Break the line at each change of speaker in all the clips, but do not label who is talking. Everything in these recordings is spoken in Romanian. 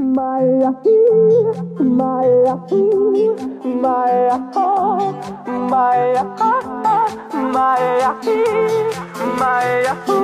My, my, my, oh, my, my, my, my, my,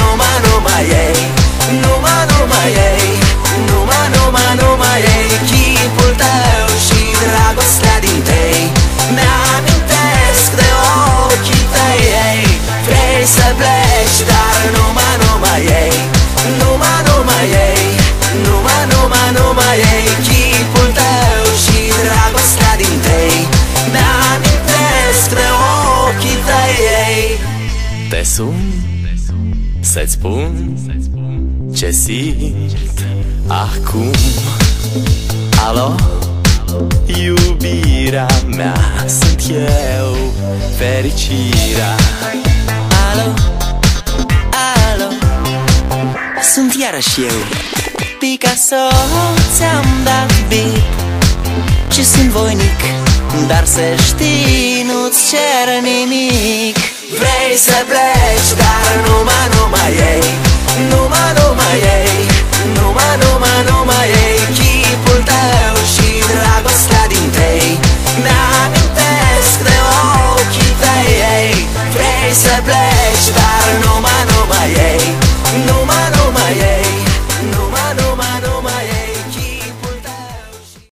pleci, dar numai, numai ei. Numai, numai ei. Numai, numai, numai ei. Chipul tău și dragostea din tei Mi-amintesc de ochii tăi ei.
Te sun să-ți spun ce simt acum. Alo? Iubirea mea sunt eu Fericirea
Alo, alo. Sunt iarăși eu Picasso, ți-am dat beat Și sunt voinic Dar să știi, nu-ți cer nimic. Vrei să pleci, dar nu mă nu mai ei. Nu mă nu mai ei. Nu mă Numai, nu mai ei. Chipul tău și dragostea din tei Ne amintesc de ochii tăi Vrei să pleci